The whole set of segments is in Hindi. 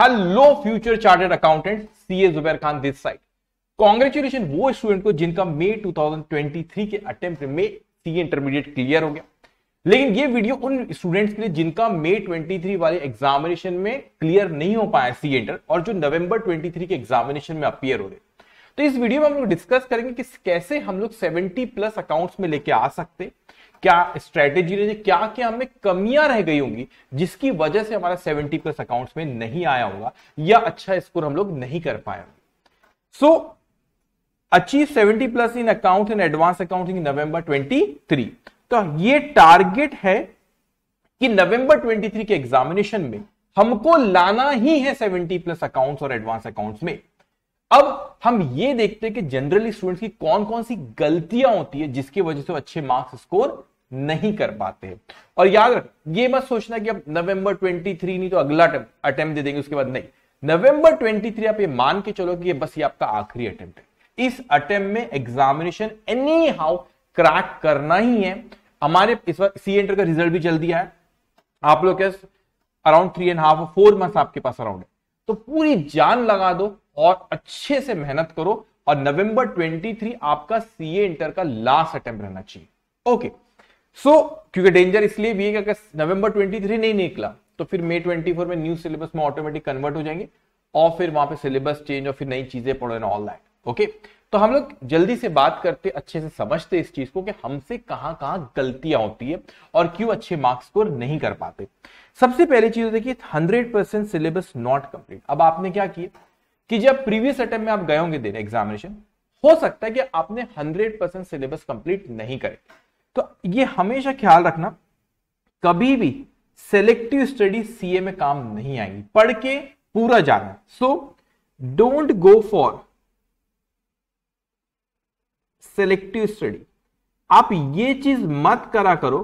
Hello future chartered accountant A Zubair Khan this side congratulation वो स्टूडेंट को जिनका मे 2023 के अटेम्प्ट में सी इंटरमीडिएट क्लियर हो गया लेकिन ये वीडियो उन स्टूडेंट्स के लिए जिनका मे 23 वाले एग्जामिनेशन में क्लियर नहीं हो पाया सी इंटर और जो नवंबर 23 के एग्जामिनेशन में अपियर हो रहे तो इस वीडियो में हम लोग डिस्कस करेंगे कि कैसे हम लोग 70 प्लस अकाउंट्स में लेके आ सकते क्या स्ट्रेटेजी रही क्या क्या हमें कमियां रह गई होंगी जिसकी वजह से हमारा सेवेंटी प्लस अकाउंट्स में नहीं आया होगा या अच्छा स्कोर हम लोग नहीं कर पाए होंगे so achieve seventy plus in account in advance account in November 23 तो ये टारगेट है कि नवंबर 23 के एग्जामिनेशन में हमको लाना ही है 70 प्लस अकाउंट्स और एडवांस अकाउंट्स में अब हम ये देखते हैं कि जनरली स्टूडेंट्स की कौन कौन सी गलतियां होती है जिसकी वजह से अच्छे मार्क्स स्कोर नहीं कर पाते और याद रख ये मत सोचना कि अब नवंबर 23 नहीं तो अगला अटेम्प्ट दे देंगे उसके बाद नहीं नवंबर 23 आप ये मान के चलो कि ये बस ये आपका आखिरी अटेम्प्ट है इस अटेम्प्ट में एग्जामिनेशन एनी हाउ क्रैक करना ही है हमारे इस बार सी एंटर का रिजल्ट भी जल्दी आया आप लोग के around three and half four month आपके पास अराउंड है तो पूरी जान लगा दो और अच्छे से मेहनत करो और नवंबर 23 आपका सीए इंटर का लास्ट अटेम्प्ट रहना चाहिए ओके okay. सो so, क्योंकि डेंजर इसलिए भी है कि अगर नवंबर 23 नहीं निकला तो फिर मई 24 में न्यू सिलेबस में ऑटोमेटिक कन्वर्ट हो जाएंगे और फिर वहां पे सिलेबस चेंज और फिर नई चीजें पढ़ो एंड ऑल दैट ओके तो हम लोग जल्दी से बात करते अच्छे से समझते इस चीज को कि हमसे कहां कहां गलतियां होती है और क्यों अच्छे मार्क्स स्कोर नहीं कर पाते सबसे पहली चीज देखिए hundred percent syllabus not complete अब आपने क्या किया कि जब प्रीवियस अटेम्प्ट में आप गए होंगे देने एग्जामिनेशन हो सकता है कि आपने हंड्रेड परसेंट सिलेबस कंप्लीट नहीं करे तो ये हमेशा ख्याल रखना कभी भी सेलेक्टिव स्टडी सीए में काम नहीं आएगी पढ़ के पूरा जाना so don't go for selective study आप ये चीज मत करा करो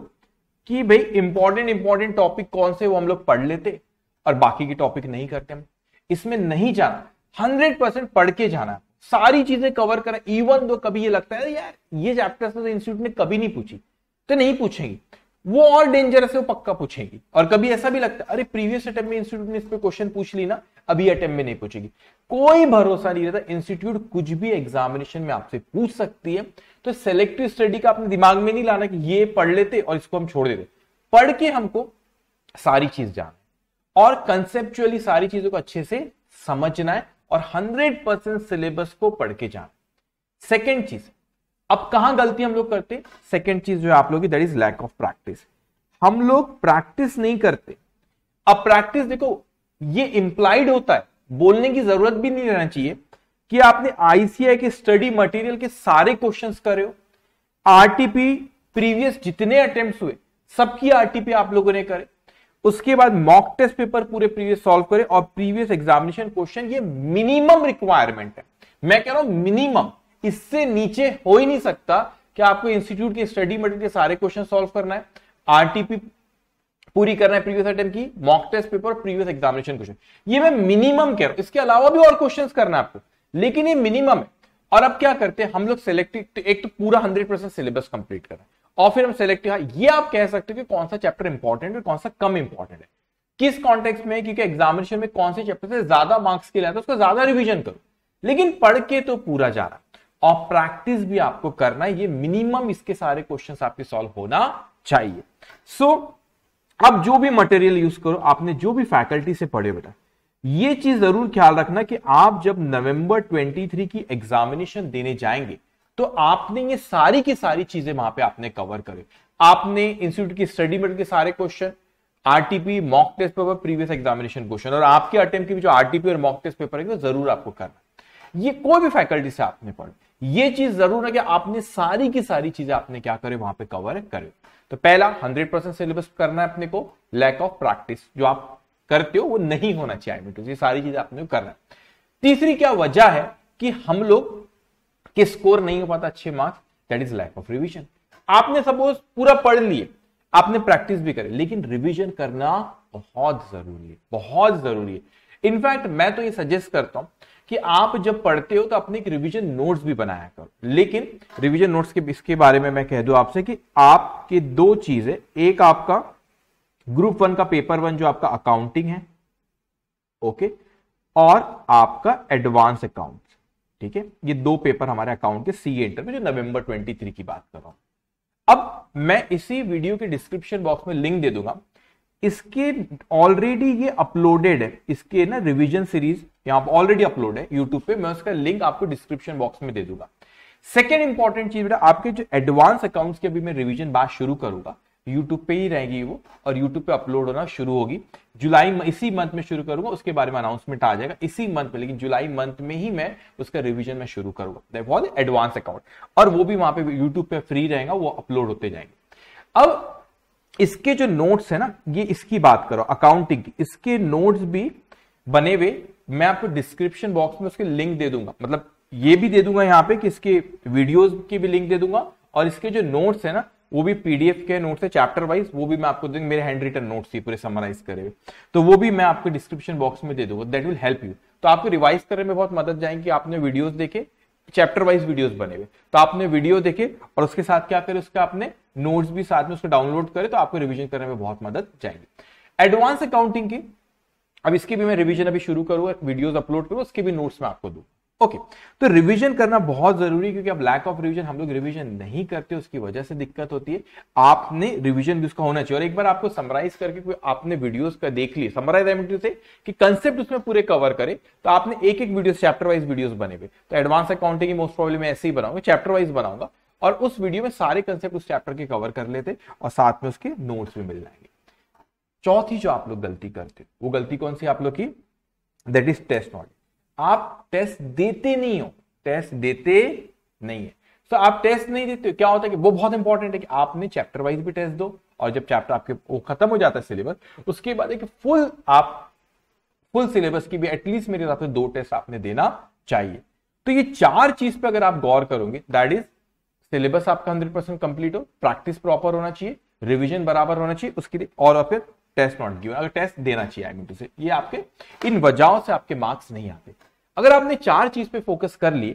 कि भाई इंपॉर्टेंट इंपॉर्टेंट टॉपिक कौन से वो हम लोग पढ़ लेते और बाकी के टॉपिक नहीं करते हम इसमें नहीं जाना हंड्रेड परसेंट पढ़ के जाना सारी चीजें कवर करें इवन दो कभी ये लगता है यार ये चैप्टर तो इंस्टीट्यूट ने कभी नहीं पूछी तो नहीं पूछेगी वो और डेंजरस है वो पक्का पूछेगी और कभी ऐसा भी लगता है अरे प्रीवियस अटेम्प्ट में इंस्टीट्यूट ने इस पर क्वेश्चन पूछ ली ना अभी अटेम्प्ट में नहीं पूछेगी कोई भरोसा नहीं रहता इंस्टीट्यूट कुछ भी एग्जामिनेशन में आपसे पूछ सकती है तो सेलेक्टिव स्टडी का अपने दिमाग में नहीं लाना कि ये पढ़ लेते और इसको हम छोड़ देते पढ़ के हमको सारी चीज जान और कंसेप्चुअली सारी चीजों को अच्छे से समझना है और हंड्रेड परसेंट सिलेबस को पढ़ के जान सेकेंड चीज अब कहां गलती हम लोग करते सेकेंड चीज जो है आप लोग की that is lack of practice हम लोग प्रैक्टिस नहीं करते अब प्रैक्टिस देखो ये इंप्लाइड होता है बोलने की जरूरत भी नहीं रहना चाहिए कि आपने आईसीआई के स्टडी मटेरियल के सारे क्वेश्चंस करे हो आरटीपी प्रीवियस जितने अटेम्प्ट हुए सबकी आरटीपी आप लोगों ने करे उसके बाद मॉक टेस्ट पेपर पूरे प्रीवियस सॉल्व करें और प्रीवियस एग्जामिनेशन क्वेश्चन ये मिनिमम रिक्वायरमेंट है मैं कह रहा हूं मिनिमम इससे नीचे हो ही नहीं सकता कि आपको इंस्टीट्यूट के स्टडी मटेरियल के सारे क्वेश्चन सॉल्व करना है आरटीपी पूरी करना है प्रीवियस अटेम्प की mock test paper previous examination question ये मैं मिनिमम कह रहा हूं इसके अलावा भी और क्वेश्चन करना है आपको लेकिन ये मिनिमम है और अब क्या करते हैं हम लोग सिलेक्टिव तो एक तो पूरा हंड्रेड परसेंट सिलेबस कंप्लीट करें और फिर हम सिलेक्टिव हाँ, ये आप कह सकते हो कि कौन सा चैप्टर इंपॉर्टेंट है कौन सा कम इंपॉर्टेंट है किस कॉन्टेक्स्ट में क्योंकि एग्जामिनेशन में कौन से चैप्टर से ज्यादा मार्क्स के लाए तो उसका ज्यादा रिविजन करो लेकिन पढ़ के तो पूरा जा रहा और प्रैक्टिस भी आपको करना है ये मिनिमम इसके सारे क्वेश्चन आपके सॉल्व होना चाहिए सो so, अब जो भी मटेरियल यूज करो आपने जो भी फैकल्टी से पढ़े बेटा ये चीज जरूर ख्याल रखना कि आप जब नवंबर 23 की एग्जामिनेशन देने जाएंगे तो आपने ये सारी की सारी चीजें वहां पे आपने कवर करे आपने इंस्टीट्यूट की स्टडी मेटर के सारे question RTP mock test paper previous examination question और आपके अटेम्प्ट की भी जो आरटीपी और मॉक टेस्ट पेपर है वो जरूर आपको करना ये कोई भी फैकल्टी से आपने पढ़ ये चीज जरूर है कि आपने सारी की सारी चीजें आपने क्या करे वहां पे कवर करे तो पहला हंड्रेड परसेंट सिलेबस करना है अपने को लैक ऑफ प्रैक्टिस जो आप करते हो वो नहीं होना चाहिए तो ये सारी चीजें आपने करना है तीसरी क्या वजह है कि हम लोग के स्कोर नहीं हो पाता अच्छे marks that is lack of revision आपने सपोज पूरा पढ़ लिए आपने प्रैक्टिस भी करी लेकिन रिविजन करना बहुत जरूरी है बहुत जरूरी है इनफैक्ट मैं तो ये सजेस्ट करता हूं कि आप जब पढ़ते हो तो अपने एक रिविजन नोट्स भी बनाया करो लेकिन रिविजन नोट्स के इसके बारे में मैं कह दूं आपसे कि आपके दो चीजें एक आपका ग्रुप वन का पेपर वन जो आपका अकाउंटिंग है ओके और आपका एडवांस अकाउंट ठीक है ये दो पेपर हमारे अकाउंट के सी एंटर में जो नवंबर 23 की बात कर रहा हूं अब मैं इसी वीडियो के डिस्क्रिप्शन बॉक्स में लिंक दे दूंगा इसके ऑलरेडी ये अपलोडेड है इसके ना रिविजन सीरीज यहां पर ऑलरेडी अपलोड है यूट्यूब पे मैं उसका लिंक आपको डिस्क्रिप्शन बॉक्स में दे दूंगा सेकेंड इंपॉर्टेंट चीज बेटा आपके जो एडवांस अकाउंट्स के अभी मैं रिविजन बात शुरू करूंगा यूट्यूब पे ही रहेगी वो और यूट्यूब पे अपलोड होना शुरू होगी जुलाई इसी मंथ में शुरू करूंगा उसके बारे में अनाउंसमेंट आ जाएगा इसी मंथ में लेकिन जुलाई मंथ में ही मैं उसका रिवीजन में शुरू करूंगा एडवांस अकाउंट और वो भी वहां पे यूट्यूब पे फ्री रहेगा वो अपलोड होते जाएंगे अब इसके जो नोट्स है ना ये इसकी बात करो अकाउंटिंग की इसके नोट्स भी बने हुए मैं आपको डिस्क्रिप्शन बॉक्स में उसके लिंक दे दूंगा मतलब ये भी दे दूंगा यहाँ पे कि इसके वीडियोस की भी लिंक दे दूंगा और इसके जो नोट्स है ना वो भी पीडीएफ के नोट्स है चैप्टर वाइज वो भी मैं आपको दे मेरे हैंड रिटन नोट्स ही पूरे समराइज करे हुए तो वो भी मैं आपको डिस्क्रिप्शन बॉक्स में दे दूंगा दैट विल हेल्प यू तो आपको रिवाइज करने में बहुत मदद जाएगी आपने वीडियोज देखे चैप्टर वाइज वीडियोज बने हुए तो आपने वीडियो देखे और उसके साथ क्या करें उसका आपने नोट्स भी साथ में उसको डाउनलोड करें तो आपको रिविजन करने में बहुत मदद जाएगी एडवांस अकाउंटिंग की अब इसकी भी मैं रिविजन अभी शुरू करूंगा वीडियोस अपलोड करूँ उसके भी नोट्स मैं आपको दू ओके okay, तो रिवीजन करना बहुत जरूरी क्योंकि अब लैक ऑफ रिवीजन हम लोग रिवीजन नहीं करते उसकी वजह से दिक्कत होती है आपने रिवीजन भी उसका होना चाहिए और एक बार आपको समराइज करके कोई आपने वीडियोस का देख लिए समराइज से कि कंसेप्ट उसमें पूरे कवर करे तो आपने एक एक वीडियो चैप्टर वाइज वीडियोस बने हुए तो एडवांस अकाउंटिंग मोस्ट प्रॉब्लम ऐसे ही बनाऊंगा चैप्टर वाइज बनाऊंगा और उस वीडियो में सारे कंसेप्ट उस चैप्टर के कवर कर लेते और साथ में उसके नोट्स भी मिल जाएंगे चौथी जो आप लोग गलती करते वो गलती कौन सी आप लोग की दैट इज टेस्ट नॉलेज आप टेस्ट देते नहीं हो टेस्ट देते नहीं है सो so, आप टेस्ट नहीं देते हो क्या होता है कि वो बहुत इंपॉर्टेंट है कि आपने चैप्टर वाइज भी टेस्ट दो और जब चैप्टर आपके वो खत्म हो जाता है सिलेबस उसके बाद एक फुल आप फुल सिलेबस की भी एटलीस्ट मेरे हिसाब से दो टेस्ट आपने देना चाहिए तो ये चार चीज पे अगर आप गौर करोगे दैट इज सिलेबस आपका हंड्रेड परसेंट कंप्लीट हो प्रैक्टिस प्रॉपर होना चाहिए रिविजन बराबर होना चाहिए उसके लिए और, फिर टेस्ट नॉट गिवन अगर टेस्ट देना चाहिए से ये आपके इन वजहों से आपके मार्क्स नहीं आते अगर आपने चार चीज पे फोकस कर लिए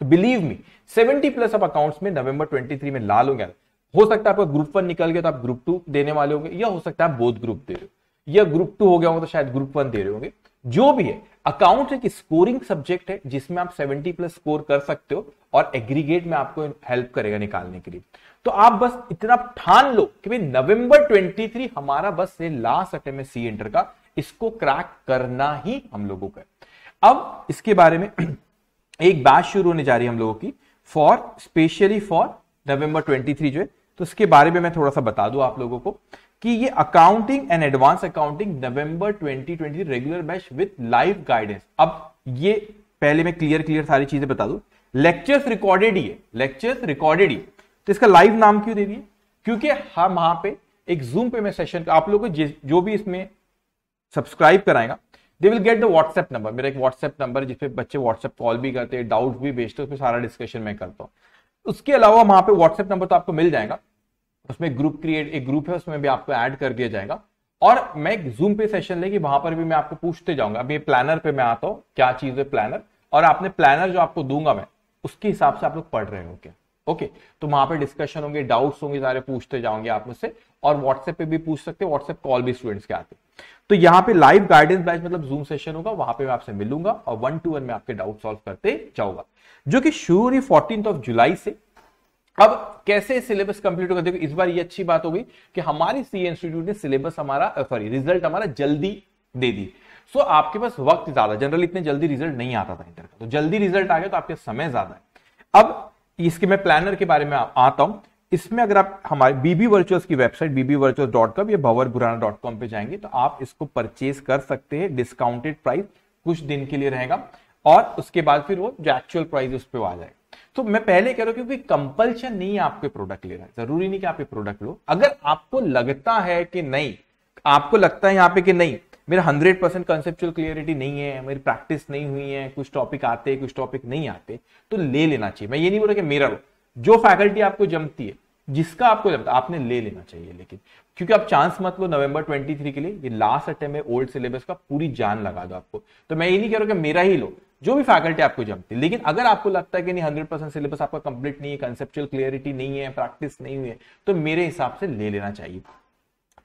तो believe me seventy plus of accounts में नवंबर ट्वेंटी थ्री में लाल हो गया हो सकता है आपका ग्रुप वन निकल गया तो आप ग्रुप टू देने वाले होंगे या हो सकता है आप बोध ग्रुप दे रहे हो या ग्रुप टू हो गया होगा तो शायद ग्रुप वन दे रहे होंगे जो भी है अकाउंट एक स्कोरिंग सब्जेक्ट है जिसमें आप 70 प्लस स्कोर कर सकते हो और एग्रीगेट में आपको हेल्प करेगा निकालने के लिए तो आप बस इतना ठान लो कि भाई नवंबर 23 हमारा बस ये लास्ट अटेम सी एंटर का इसको क्रैक करना ही हम लोगों का अब इसके बारे में एक बात शुरू होने जा रही है हम लोगों की फॉर स्पेशली फॉर नवंबर 23 जो है तो इसके बारे में मैं थोड़ा सा बता दूं आप लोगों को कि ये accounting and advance accounting November 2020 regular batch with live guidance अब ये पहले मैं क्लियर क्लियर सारी चीजें बता दू लेक्चर्स रिकॉर्डेड ही लेक्चर्स रिकॉर्डेड ही तो इसका लाइव नाम क्यों दे दिए क्योंकि हम वहां पे एक जूम पे मैं सेशन आप लोगों को जो भी इसमें सब्सक्राइब कराएगा they will get the WhatsApp number मेरा एक व्हाट्सएप नंबर है जिसपे बच्चे व्हाट्सएप कॉल भी करते हैं डाउट भी भेजते हैं उस पर सारा डिस्कशन मैं करता हूँ उसके अलावा वहां पे व्हाट्सएप नंबर तो आपको मिल जाएगा उसमें ग्रुप क्रिएट एक ग्रुप है उसमें भी आपको ऐड कर दिया जाएगा और मैं एक जूम पे सेशन लेगी वहां पर भी मैं आपको पूछते जाऊंगा अभी प्लानर पे मैं आता हूँ क्या चीज है प्लानर और आपने प्लानर जो आपको दूंगा मैं उसके हिसाब से आप लोग पढ़ रहे हो क्या ओके तो वहां पे डिस्कशन होंगे डाउट्स होंगे सारे पूछते जाओगे आप मुझसे और व्हाट्सएप पे भी पूछ सकते हैं व्हाट्सएप कॉल भी स्टूडेंट्स के आते तो यहाँ पे लाइव गाइडेंस बैच मतलब जूम सेशन होगा वहां पे मैं आपसे मिलूंगा और वन टू वन में आपके डाउट सॉल्व करते जाऊंगा जो कि शुरू हुई फोर्टीन ऑफ जुलाई से अब कैसे सिलेबस कंप्लीट होगा देखो इस बार ये अच्छी बात हो गई कि हमारी सी इंस्टीट्यूट ने सिलेबस हमारा सॉरी रिजल्ट हमारा जल्दी दे दी सो so, आपके पास वक्त ज्यादा जनरली इतने जल्दी रिजल्ट नहीं आता था इंटर का तो जल्दी रिजल्ट आ गया तो आपके समय ज्यादा है अब इसके मैं प्लानर के बारे में आ, आता हूं इसमें अगर आप हमारे बीबी वर्चुअल्स की website BB virtual dot com या भवर बुराना डॉट कॉम पर जाएंगे तो आप इसको परचेज कर सकते हैं डिस्काउंटेड प्राइस कुछ दिन के लिए रहेगा और उसके बाद फिर वो जो एक्चुअल प्राइस उस पर आ जाएगा तो मैं पहले कह रहा हूं क्योंकि कंपल्शन नहीं है आपके प्रोडक्ट ले रहा है जरूरी नहीं कि आप ये प्रोडक्ट लो अगर आपको लगता है कि नहीं आपको लगता है यहां पे कि नहीं मेरा हंड्रेड परसेंट कंसेप्चुअल क्लियरिटी नहीं है मेरी प्रैक्टिस नहीं हुई है कुछ टॉपिक आते कुछ टॉपिक नहीं आते तो ले लेना चाहिए मैं ये नहीं बोल रहा कि मेरा लो जो फैकल्टी आपको जमती है जिसका आपको लगता आपने ले लेना चाहिए लेकिन क्योंकि आप चांस मत लो नवंबर 23 के लिए ये लास्ट अटेम्प है ओल्ड सिलेबस का पूरी जान लगा दो आपको तो मैं ये नहीं कह रहा कि मेरा ही लो जो भी फैकल्टी आपको जमती है लेकिन अगर आपको लगता है कि नहीं हंड्रेड परसेंट सिलेबस आपका कंप्लीट नहीं है कंसेप्चुअल क्लियरिटी नहीं है प्रैक्टिस नहीं हुई है तो मेरे हिसाब से ले लेना चाहिए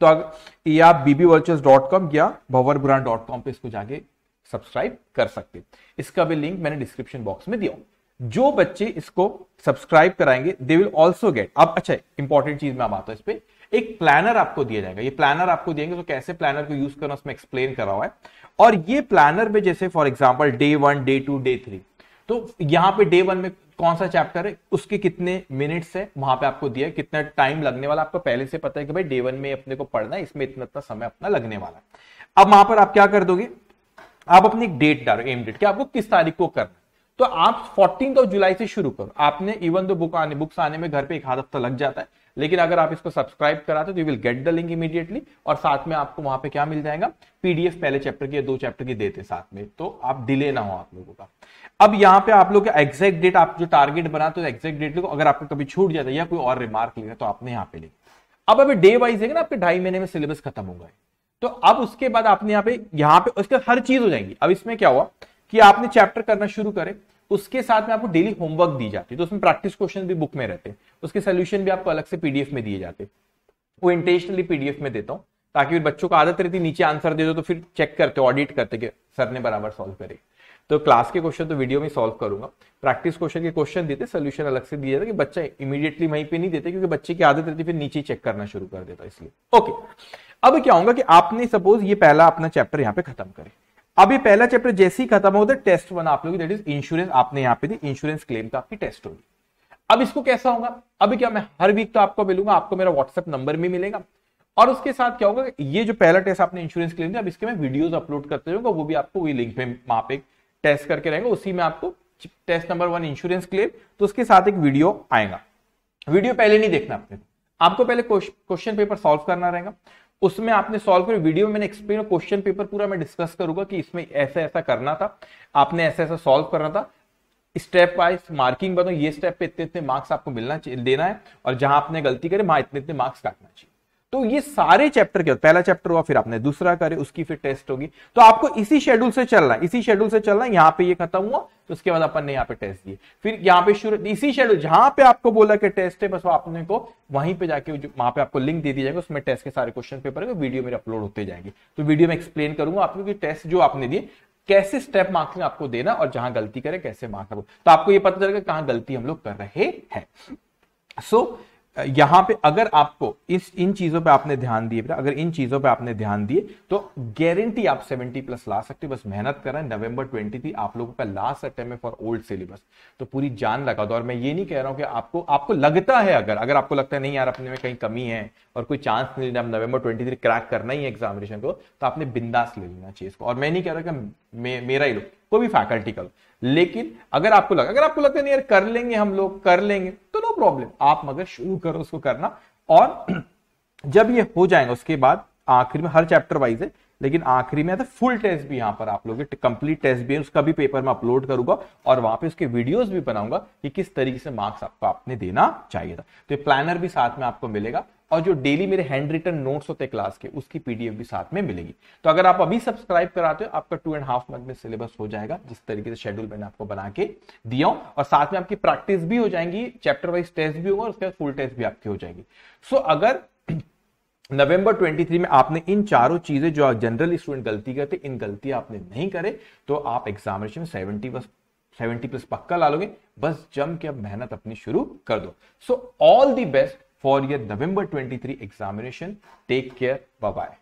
तो अगर ये आप बीबी वर्चर्स डॉट कॉम या भवर बुरा डॉट कॉम पर इसको जाके सब्सक्राइब कर सकते इसका भी लिंक मैंने डिस्क्रिप्शन बॉक्स में दिया जो बच्चे इसको सब्सक्राइब कराएंगे दे विल ऑल्सो गेट अब अच्छा इंपॉर्टेंट चीज में अब आता हूं इस पर एक प्लानर आपको दिया जाएगा ये प्लानर आपको देंगे तो कैसे प्लानर को यूज करना उसमें एक्सप्लेन करा हुआ है और ये प्लानर में जैसे for example day one day two day three तो यहां पे डे वन में कौन सा चैप्टर है उसके कितने मिनट्स है वहां पे आपको दिया है कितना टाइम लगने वाला आपको पहले से पता है कि भाई डे वन में अपने को पढ़ना है इसमें इतना इतना समय अपना लगने वाला है अब वहां पर आप क्या कर दोगे आप अपनी एक डेट डालो एम डेट क्या आपको किस तारीख को करना तो आप फोर्टीन ऑफ जुलाई से शुरू करो आपने इवन दो बुक आने बुक्स आने में घर पे एक हाथ हफ्ता तो लग जाता है लेकिन अगर आप इसको सब्सक्राइब कराते तो you will get the link immediately और साथ में आपको वहां पे क्या मिल जाएगा पीडीएफ पहले चैप्टर की दो चैप्टर की देते साथ में तो आप डिले ना हो आप लोगों का अब यहाँ पे आप लोग एग्जैक्ट डेट आप जो टारगेट बना तो एग्जैक्ट डेट को अगर आपको कभी छूट जाता है या कोई और रिमार्क लेगा तो आपने यहाँ पे लिखा अब अभी डे वाइज है ना आपके ढाई महीने में सिलेबस खत्म होगा तो अब उसके बाद आपने यहाँ पे यहाँ पे उसके हर चीज हो जाएगी अब इसमें क्या हुआ कि आपने चैप्टर करना शुरू करें उसके साथ में आपको डेली होमवर्क दी जाती है तो उसमें प्रैक्टिस क्वेश्चन भी बुक में रहते हैं उसके सोल्यूशन भी आपको अलग से पीडीएफ में दिए जाते हैं वो इंटेंशनली पीडीएफ में देता हूँ ताकि फिर बच्चों को आदत रहती नीचे आंसर दे दो तो फिर चेक करते ऑडिट करते कि सर ने बराबर सॉल्व करे तो क्लास के क्वेश्चन तो वीडियो में सॉल्व करूंगा प्रैक्टिस क्वेश्चन के क्वेश्चन देते सोल्यूशन अलग से दिया जाता कि बच्चा इमीडिएटली वहीं पे नहीं देते क्योंकि बच्चे की आदत रहती फिर नीचे चेक करना शुरू कर देता इसलिए ओके अब क्या होगा कि आपने सपोज ये पहला अपना चैप्टर यहाँ पे खत्म करे अभी पहला चैप्टर जैसे ही खत्म होता है टेस्ट वन आप लोग दैट इज इंश्योरेंस आपने यहाँ पे दी इंश्योरेंस क्लेम का आपकी टेस्ट होगी अब इसको कैसा होगा अभी क्या मैं हर वीक तो आपको मिलूंगा आपको मेरा व्हाट्सएप नंबर भी मिलेगा और उसके साथ क्या होगा ये जो पहला टेस्ट आपने इंश्योरेंस क्लेम दिया अब इसके मैं वीडियोस अपलोड करते रहूंगा वो भी आपको वही लिंक पे वहां पे टेस्ट करके रहेंगे उसी में आपको test number one insurance claim तो उसके साथ एक वीडियो आएगा वीडियो पहले नहीं देखना आपने आपको पहले क्वेश्चन पेपर सॉल्व करना रहेगा उसमें आपने सॉल्व कर वीडियो में मैंने एक्सप्लेन क्वेश्चन पेपर पूरा मैं डिस्कस करूंगा कि इसमें ऐसा ऐसा करना था आपने ऐसा ऐसा सॉल्व करना था स्टेप वाइज मार्किंग बताओ ये स्टेप पे इतने इतने मार्क्स आपको मिलना चाहिए देना है और जहां आपने गलती करे वहां इतने इतने मार्क्स काटना चाहिए तो ये सारे चैप्टर के पहला चैप्टर हुआ फिर आपने दूसरा करे उसकी फिर टेस्ट होगी तो आपको इसी शेड्यूल से चलना है इसी शेड्यूल से चलना है यहाँ पे ये खत्म हुआ तो उसके बाद अपन ने यहाँ पे टेस्ट दिए फिर यहाँ पे शुरू इसी शेड्यूल जहां पे आपको बोला कि टेस्ट है बस आपने को वहीं पे जाके वहां पे आपको लिंक दे दी जाएगी उसमें टेस्ट के सारे क्वेश्चन पेपर है वीडियो मेरे अपलोड होते जाएंगे तो वीडियो में एक्सप्लेन करूंगा आपको कि टेस्ट जो आपने दिए कैसे स्टेप मार्किंग आपको देना और जहां गलती करे कैसे मार्क तो आपको ये पता चलेगा कहां गलती हम लोग कर रहे हैं सो so, यहां पे अगर आपको इस इन चीजों पे आपने ध्यान दिए अगर इन चीजों पे आपने ध्यान दिए तो गारंटी आप 70 प्लस ला सकते हो बस मेहनत करें नवंबर थी आप लोगों का लास्ट अटेम्प है फॉर ओल्ड सिलेबस तो पूरी जान लगा दो और मैं ये नहीं कह रहा हूं कि आपको आपको लगता है अगर अगर आपको लगता है नहीं यार अपने में कहीं कमी है और कोई चांस नहीं लेना नवंबर ट्वेंटी क्रैक करना ही है एग्जामिनेशन को तो आपने बिंदास ले लेना चाहिए इसको और मैं नहीं कह रहा कि मे, मेरा ही लुक कोई भी फैकल्टी का लेकिन अगर आपको लगा अगर आपको लगता है नहीं यार कर लेंगे हम लोग कर लेंगे तो नो प्रॉब्लम आप मगर शुरू करो उसको करना और जब ये हो जाएगा उसके बाद आखिर में हर चैप्टर वाइज है लेकिन आखिरी में फुल टेस्ट तो भी यहां पर आप लोग कंप्लीट टेस्ट भी है उसका भी पेपर में अपलोड करूंगा और वहां पे उसके वीडियोस भी बनाऊंगा कि किस तरीके से मार्क्स आपको आपने देना चाहिए था तो प्लानर भी साथ में आपको मिलेगा और जो डेली मेरे हैंड रिटर्न नोट्स होते हैं क्लास के उसकी पीडीएफ भी साथ में मिलेगी तो अगर आप अभी सब्सक्राइब कराते हो आपका टू एंड हाफ मंथ में सिलेबस हो जाएगा जिस तरीके से शेड्यूल मैंने आपको बना के दिया हूं और साथ में आपकी प्रैक्टिस भी हो जाएंगी चैप्टर वाइज टेस्ट भी होगा और उसके बाद फुल टेस्ट भी आपकी हो जाएगी सो so, अगर नवंबर 23 में आपने इन चारों चीजें जो जनरल स्टूडेंट गलती करते इन गलती आपने नहीं करे तो आप एग्जामिनेशन में सेवेंटी बस सेवेंटी प्लस पक्का ला लोगे बस जम के अब मेहनत अपनी शुरू कर दो so all the best for your November 23 examination. Take care. Bye-bye.